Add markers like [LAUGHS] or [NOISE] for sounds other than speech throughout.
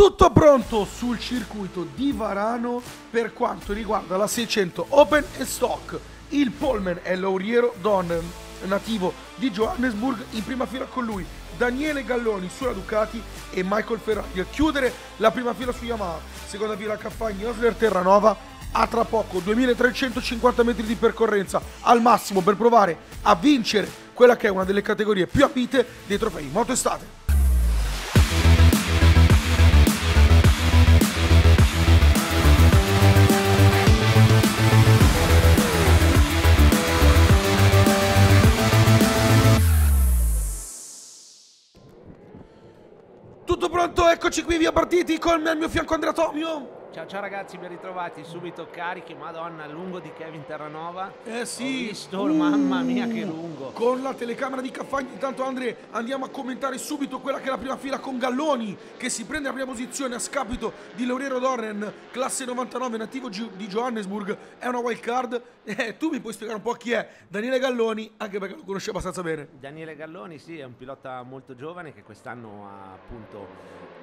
Tutto pronto sul circuito di Varano per quanto riguarda la 600 Open e Stock. Il Polman è Lauriero Donner, nativo di Johannesburg, in prima fila con lui Daniele Galloni sulla Ducati e Michael Ferrari a chiudere la prima fila su Yamaha. Seconda fila Caffagni Osler Terranova. A tra poco 2350 metri di percorrenza al massimo per provare a vincere quella che è una delle categorie più ambite dei trofei moto estate. Eccoci qui, via partiti con al mio fianco Andrea Tomio. Ciao ciao ragazzi, ben ritrovati subito carichi, madonna, lungo di Kevin Terranova. Eh sì. Ho visto, mamma mia che lungo. Con la telecamera di Caffagni, intanto Andre andiamo a commentare subito quella che è la prima fila con Galloni che si prende la prima posizione a scapito di Lauriero Dorren, classe 99, nativo di Johannesburg, è una wild card. [LAUGHS] Eh, tu mi puoi spiegare un po' chi è Daniele Galloni, anche perché lo conosci abbastanza bene. Daniele Galloni, sì, è un pilota molto giovane che quest'anno ha appunto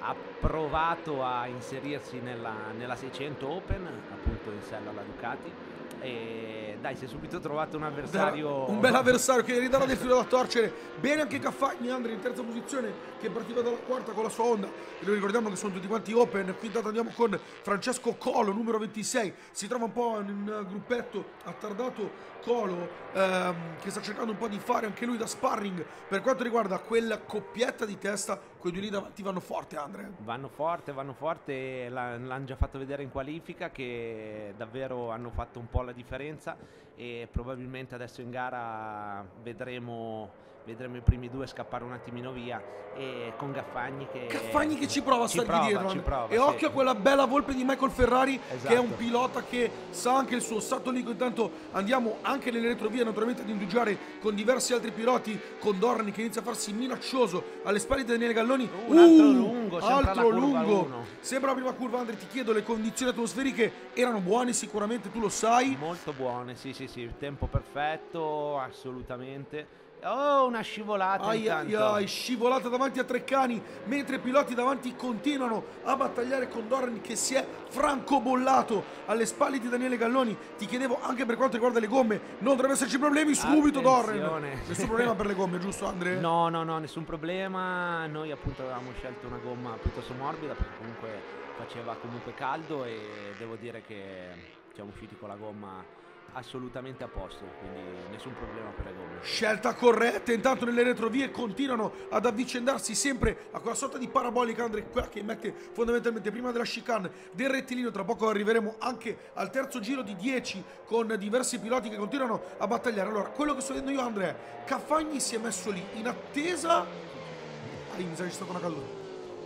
ha provato a inserirsi nella, nella 600 Open, appunto in sella alla Ducati. E dai, si è subito trovato un avversario. Un bel avversario che gli darà del filo da torcere. Bene anche Caffagni, Andre in terza posizione, che partiva dalla quarta con la sua Honda. E lo ricordiamo che sono tutti quanti open. Qui intanto andiamo con Francesco Colo, numero 26. Si trova un po' in un gruppetto attardato. Colo ehm, che sta cercando un po' di fare anche lui da sparring per quanto riguarda quella coppietta di testa. Quei due lì davanti vanno forte, Andre. Vanno forte, vanno forte, l'hanno già fatto vedere in qualifica che davvero hanno fatto un po' la differenza e probabilmente adesso in gara vedremo, vedremo i primi due scappare un attimino via e con Gaffagni che... Caffagni che ci prova a stargli prova, dietro. Andre. prova, e sì. occhio a quella bella volpe di Michael Ferrari, che è un Esatto. pilota che sa anche il suo stato lì. Intanto andiamo anche nelle retrovie, naturalmente, ad indugiare con diversi altri piloti. Con Dorni che inizia a farsi minaccioso alle spalle di Daniele Galloni. Un altro lungo, altro lungo. Sembra la prima curva, Andre. Ti chiedo, le condizioni atmosferiche erano buone, sicuramente tu lo sai. Molto buone, sì sì sì, tempo perfetto, assolutamente. Oh, una scivolata Ai ai ai, scivolata davanti a Treccani, mentre i piloti davanti continuano a battagliare con Dorn che si è francobollato alle spalle di Daniele Galloni. Ti chiedevo anche per quanto riguarda le gomme, non dovrebbe esserci problemi, subito. Attenzione. Nessun problema per le gomme, giusto Andre? No, no, no, nessun problema. Noi appunto avevamo scelto una gomma piuttosto morbida perché comunque faceva comunque caldo e devo dire che siamo usciti con la gomma assolutamente a posto, quindi nessun problema per le gomme. Scelta corretta, intanto nelle retrovie continuano ad avvicendarsi sempre a quella sorta di parabolica Andre, quella che mette fondamentalmente prima della chicane del rettilineo, tra poco arriveremo anche al terzo giro di 10 con diversi piloti che continuano a battagliare. Allora, quello che sto vedendo io Andre Caffagni si è messo lì in attesa... Ah, mi sa che c'è stata una caduta.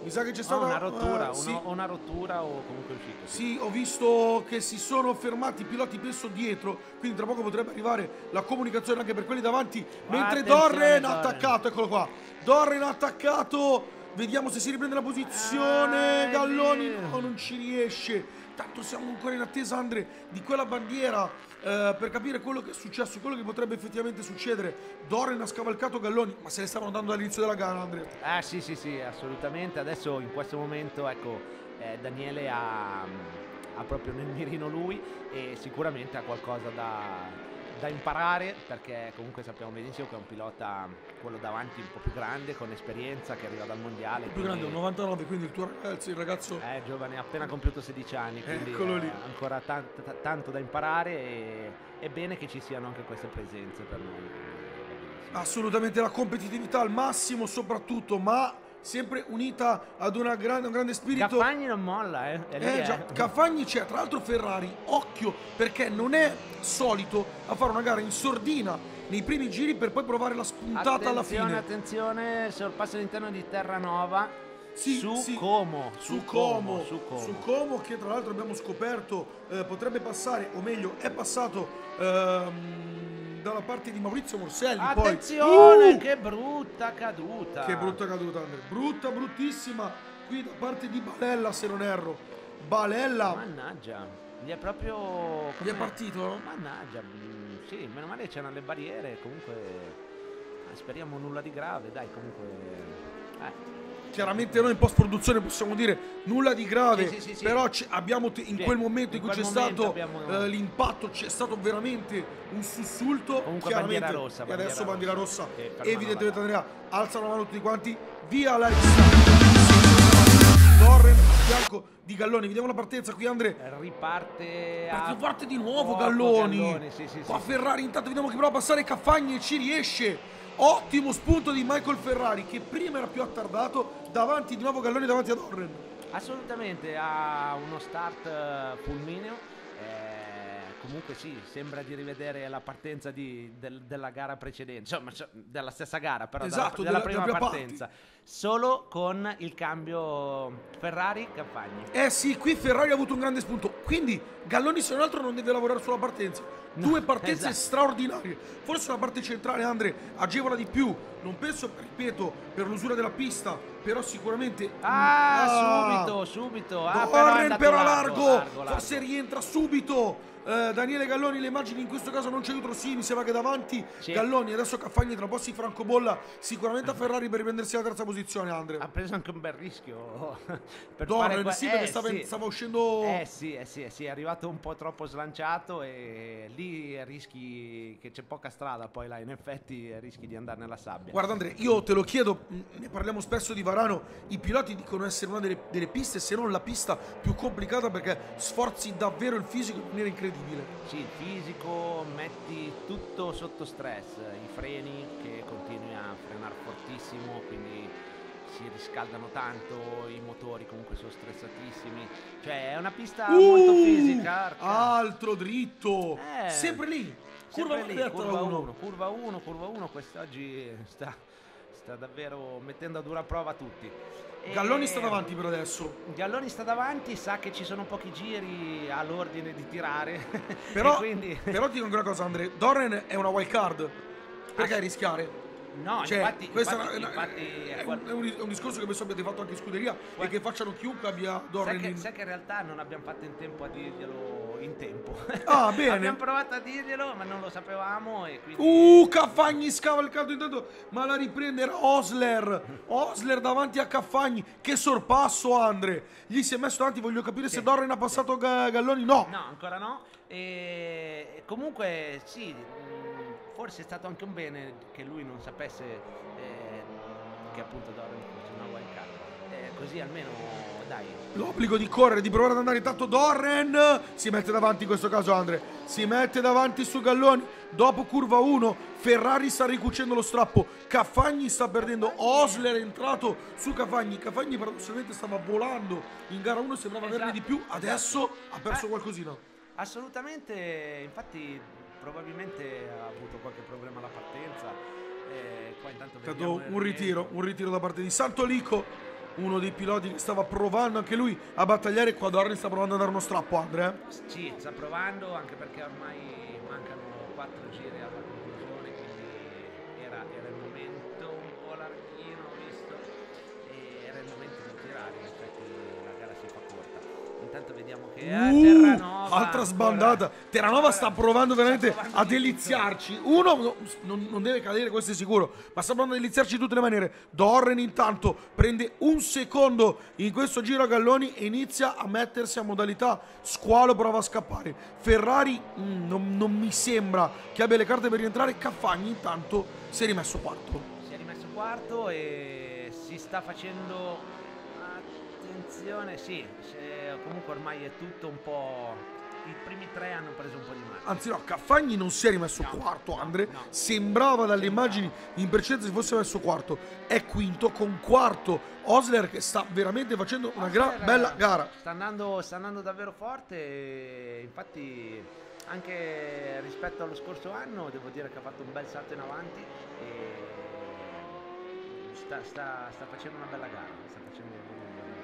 Mi sa che c'è No, stata una rottura, eh, sì. una, una rottura o comunque uscito. sì. Sì, ho visto che si sono fermati i piloti penso dietro, quindi tra poco potrebbe arrivare la comunicazione anche per quelli davanti. Mentre Attenzione, Dorren ha attaccato, eccolo qua. Dorren ha attaccato. Vediamo se si riprende la posizione. Ah, Galloni no, non ci riesce. Tanto siamo ancora in attesa, Andre, di quella bandiera eh, per capire quello che è successo, quello che potrebbe effettivamente succedere. Dorren ha scavalcato Galloni, ma se ne stavano dando dall'inizio della gara, Andre. Ah sì sì sì, assolutamente. Adesso in questo momento ecco eh, Daniele ha, ha proprio nel mirino lui e sicuramente ha qualcosa da, da imparare perché comunque sappiamo benissimo che è un pilota, quello davanti un po' più grande, con esperienza, che arriva dal mondiale. Più grande è un quindi 99, quindi il tuo ragazzo, il ragazzo... È giovane, ha appena compiuto 16 anni, quindi Eccolo lì. ancora tan- ta- tanto da imparare e è bene che ci siano anche queste presenze per noi. Assolutamente la competitività al massimo soprattutto, ma sempre unita ad una grande, un grande spirito. Caffagni non molla, eh. Eh già, Caffagni c'è, tra l'altro Ferrari, occhio, perché non è solito a fare una gara in sordina nei primi giri per poi provare la spuntata alla attenzione, fine. attenzione, sorpassa all'interno di Terranova. Sì, su sì. Como, Su Como, su Como. su Como che tra l'altro abbiamo scoperto eh, potrebbe passare, o meglio è passato ehm, dalla parte di Maurizio Morselli. Attenzione, Uh! che brutta caduta. Che brutta caduta, Andre. Brutta, bruttissima. Qui da parte di Balella, se non erro. Balella. Mannaggia, gli è proprio Gli è come- partito? Mannaggia, mm, sì, meno male c'erano le barriere, comunque eh, speriamo nulla di grave, dai, comunque eh. Chiaramente noi in post produzione possiamo dire nulla di grave, Sì, sì, sì, però abbiamo in quel momento in in cui c'è stato abbiamo- eh, l'impatto, c'è stato veramente un sussulto. Comunque chiaramente, bandiera rossa, e adesso bandiera bandiera rossa. rossa. Evidentemente. Andrea alza la mano tutti quanti, via la. Torren a fianco di Galloni, vediamo la partenza qui Andre. Riparte a... Parte forte di nuovo Porco Galloni. sì, sì, Qua sì, Ferrari intanto vediamo che prova a passare Caffagni e ci riesce. Ottimo spunto di Michael Ferrari che prima era più attardato. Davanti di nuovo Galloni davanti ad Orren. Assolutamente, ha uno start eh, fulmineo. eh, comunque sì, sembra di rivedere la partenza di- del- della gara precedente, insomma, della stessa gara, però della- Esatto, della, della- prima della prima partenza. Solo con il cambio Ferrari-Campagni. Eh sì, qui Ferrari ha avuto un grande spunto. Quindi Galloni se non altro non deve lavorare sulla partenza. Due partenze esatto. straordinarie. Forse la parte centrale, Andre, agevola di più. Non penso, ripeto, per l'usura della pista, però sicuramente... Ah, subito, subito. Ah, però andato però largo, largo, largo, largo. forse rientra subito. Eh, Daniele Galloni, le immagini in questo caso non ci aiutano. Sì, mi sembra che davanti Sì. Galloni, adesso Caffagni, tra un po' si francobolla sicuramente a Ferrari per riprendersi la terza posizione, Andre. Ha preso anche un bel rischio. [LAUGHS] per Dorren, fare sì, eh, perché stava, sì. stava uscendo... Eh sì, eh sì, eh sì, è arrivato un po' troppo slanciato e lì rischi che c'è poca strada, poi là in effetti rischi di andare nella sabbia. Guarda Andre, io te lo chiedo, mh, ne parliamo spesso di Varano, i piloti dicono essere una delle, delle piste, se non la pista più complicata perché sforzi davvero il fisico in maniera incredibile. Sì, il fisico, metti tutto sotto stress, i freni che continui a frenare fortissimo, quindi si riscaldano tanto, i motori comunque sono stressatissimi, cioè è una pista molto Uh, fisica. arca. Altro dritto, Eh, sempre lì, curva Sempre lì, maledetta curva la 1, uno. curva 1, curva 1, quest'oggi sta, sta davvero mettendo a dura prova tutti. Galloni sta davanti per adesso. Galloni sta davanti, sa che ci sono pochi giri all'ordine di tirare. Però, [LAUGHS] quindi... però ti dico una cosa Andre, Dorren è una wild card. Perché Ah, rischiare? No, Cioè, infatti, questo infatti, è, una- infatti è è un, è un- discorso che penso abbiate fatto anche in scuderia e Qual- che facciano chiunque abbia Sai Dorren in... sai che in realtà non abbiamo fatto in tempo a dirglielo in tempo. Ah, [LAUGHS] bene. abbiamo provato a dirglielo, ma non lo sapevamo e quindi... Uh, Caffagni scava il caldo intanto, ma la riprende era Osler. Osler davanti a Caffagni. Che sorpasso, Andre. Gli si è messo davanti, voglio capire se Sì. Dorren ha passato Ga- Galloni. No. No, ancora no. E comunque sì, forse è stato anche un bene che lui non sapesse eh, che appunto Dorren fosse una wild card. Eh, così almeno dai. L'obbligo di correre, di provare ad andare intanto Dorren. Si mette davanti in questo caso Andre. Si mette davanti su Galloni. Dopo curva 1, Ferrari sta ricucendo lo strappo. Caffagni sta perdendo. Osler è entrato su Caffagni. Caffagni paradossalmente stava volando in gara 1, sembrava averne Esatto, di più. Adesso ha perso Eh. qualcosina. Assolutamente, infatti probabilmente ha avuto qualche problema alla partenza. E qua intanto È stato un ritiro, un ritiro da parte di Santolico, uno dei piloti che stava provando anche lui a battagliare. Qua Dorni sta provando a dare uno strappo, Andre. eh. Sì, sta provando anche perché ormai mancano 4 giri alla Intanto vediamo che a Uh, Terranova altra ancora- sbandata. Terranova sta ancora- provando sta veramente provando a deliziarci. Uno no- non, non deve cadere, questo è sicuro, ma sta provando a deliziarci in tutte le maniere. Dorren intanto prende un secondo in questo giro a Galloni e inizia a mettersi a modalità squalo, prova a scappare. Ferrari mm, non, non mi sembra che abbia le carte per rientrare. Caffagni intanto si è rimesso quarto. si è rimesso quarto e si sta facendo attenzione sì se- comunque ormai è tutto un po' i primi tre hanno preso un po' di mano Anzi no, Caffagni non si è rimesso No, quarto, no, Andre. no. Sembrava dalle Sembrava. immagini in precedenza si fosse messo quarto. È quinto con quarto. Osler che sta veramente facendo una Osler, bella gara. sta andando, sta andando davvero forte infatti anche rispetto allo scorso anno devo dire che ha fatto un bel salto in avanti e sta, sta- sta facendo una bella gara sta facendo una bella gara.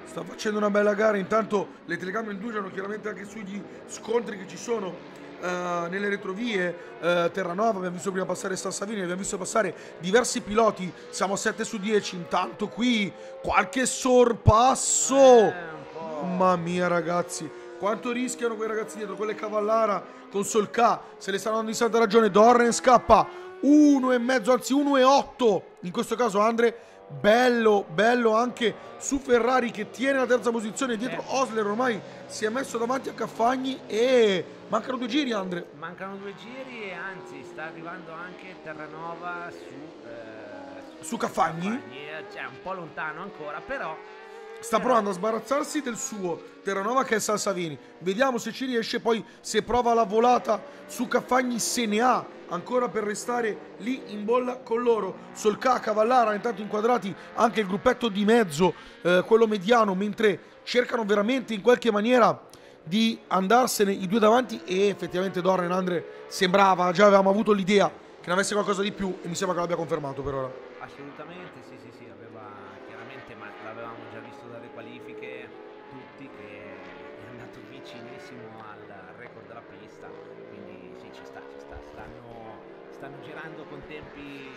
Sta facendo una bella gara. Intanto le telecamere indugiano chiaramente anche sugli scontri che ci sono. eh, nelle retrovie eh, Terranova abbiamo visto prima passare Sassavini abbiamo visto passare diversi piloti siamo a 7 su 10 intanto qui qualche sorpasso Eh. Mamma mia ragazzi, quanto rischiano quei ragazzi dietro, quelle Cavallara con Solca, se le stanno dando in santa ragione, Dorren scappa, 1 e mezzo, anzi 1 e 8, in questo caso Andre bello, bello anche su Ferrari che tiene la terza posizione dietro Osler ormai si è messo davanti a Caffagni e mancano due giri Andre. Mancano due giri e anzi sta arrivando anche Terranova su, eh, su Caffagni. Caffagni. Cioè un po' lontano ancora però Sta provando a sbarazzarsi del suo Terranova che è Salsavini. Vediamo se ci riesce. Poi se prova la volata su Caffagni se ne ha ancora per restare lì in bolla con loro. Solca, Cavallara, intanto inquadrati anche il gruppetto di mezzo, eh, quello mediano, mentre cercano veramente in qualche maniera di andarsene i due davanti e effettivamente Dorren Andre sembrava, già avevamo avuto l'idea che ne avesse qualcosa di più e mi sembra che l'abbia confermato per ora. Assolutamente sì, sì, stanno, girando con tempi,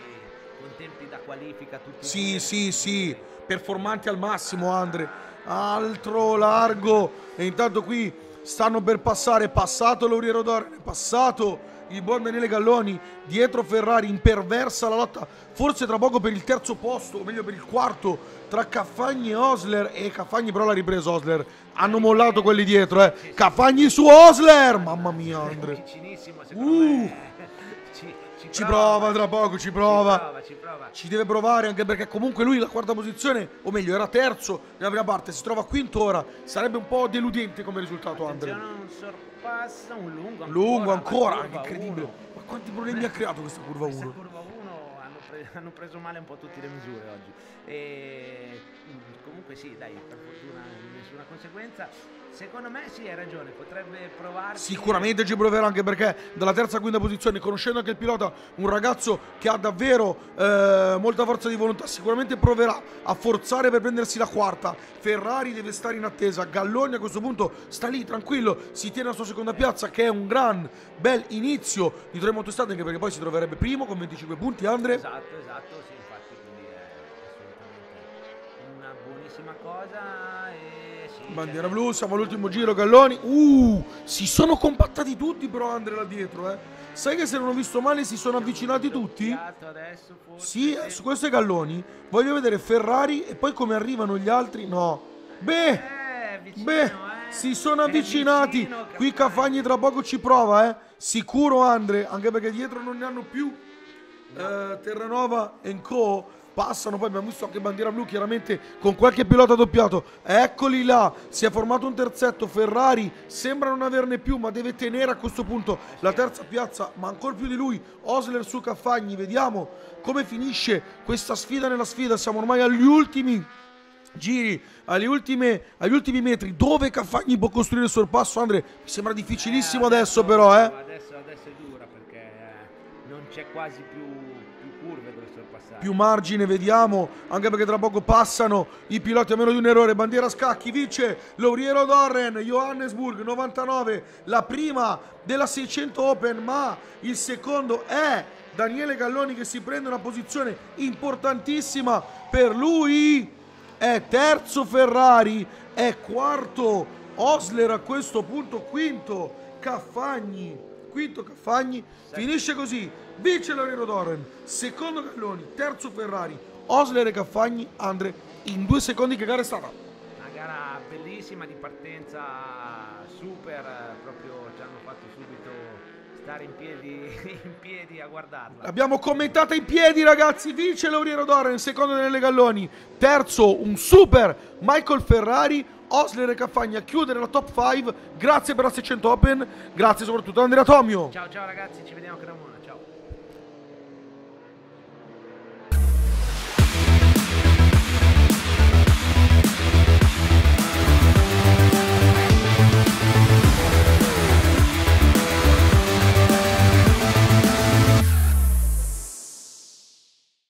con tempi da qualifica tutti. Sì, sì, sì, performanti al massimo Andre. Altro largo. E intanto qui stanno per passare. Passato Lauriero Dorne passato il buon Daniele Galloni dietro Ferrari imperversa la lotta forse tra poco per il terzo posto o meglio per il quarto tra Caffagni e Osler. E Caffagni però l'ha ripreso Osler. Hanno mollato quelli dietro eh. Caffagni su Osler! Mamma mia Andre. uh [LAUGHS] ci prova tra poco, ci prova. Ci prova, ci prova. Ci deve provare anche perché comunque lui la quarta posizione, o meglio era terzo nella prima parte, si trova quinto ora. Sarebbe un po' deludente come risultato Andre. un sorpasso, un lungo ancora. Lungo ancora, incredibile. Uno. Ma quanti problemi ha creato questa curva 1? Questa curva 1 hanno, pre- hanno, preso male un po' tutte le misure oggi. E comunque sì, dai, per fortuna nessuna conseguenza. Secondo me sì, hai ragione, potrebbe provare. Sicuramente ci proverà anche perché dalla terza a quinta posizione, conoscendo anche il pilota, un ragazzo che ha davvero eh, molta forza di volontà, sicuramente proverà a forzare per prendersi la quarta. Ferrari deve stare in attesa, Galloni a questo punto sta lì tranquillo, si tiene la sua seconda piazza che è un gran bel inizio di tre motostate anche perché poi si troverebbe primo con 25 punti, Andre. Esatto, esatto, sì, infatti quindi è buonissima cosa e Bandiera blu, siamo all'ultimo giro, Galloni. Uh, si sono compattati tutti però Andre là dietro, eh. Sai che se non ho visto male si sono avvicinati tutti? Sì, su questo è Galloni. Voglio vedere Ferrari e poi come arrivano gli altri. No. Beh, eh, beh, si sono avvicinati. Qui Cafagni tra poco ci prova, eh. Sicuro Andre, anche perché dietro non ne hanno più. Eh, Terranova e Co passano, poi abbiamo visto anche bandiera blu chiaramente con qualche pilota doppiato, eccoli là, si è formato un terzetto, Ferrari sembra non averne più ma deve tenere a questo punto la terza piazza, ma ancora più di lui, Osler su Caffagni, vediamo come finisce questa sfida nella sfida, siamo ormai agli ultimi giri agli, ultime, agli ultimi metri. Dove Caffagni può costruire il sorpasso Andre? Mi sembra difficilissimo eh, adesso, adesso, però eh. adesso, adesso, è dura perché eh, non c'è quasi più più margine vediamo anche perché tra poco passano i piloti a meno di un errore. Bandiera scacchi vince Lauriero Dorren Johannesburg 99 la prima della 600 Open ma il secondo è Daniele Galloni che si prende una posizione importantissima per lui. È terzo Ferrari è quarto Osler a questo punto quinto Caffagni quinto Caffagni finisce così vince Lauriero Doren, secondo Galloni, terzo Ferrari, Osler e Caffagni, Andre, in due secondi che gara è stata? Una gara bellissima di partenza super, proprio ci hanno fatto subito stare in piedi, [LAUGHS] in piedi a guardarla. L'abbiamo commentata in piedi ragazzi, vince Lauriero Doren, secondo delle Galloni, terzo un super Michael Ferrari, Osler e Caffagni a chiudere la top 5. Grazie per la 600 Open, grazie soprattutto a Andrea Tomio. Ciao ciao ragazzi, ci vediamo da buona, ciao.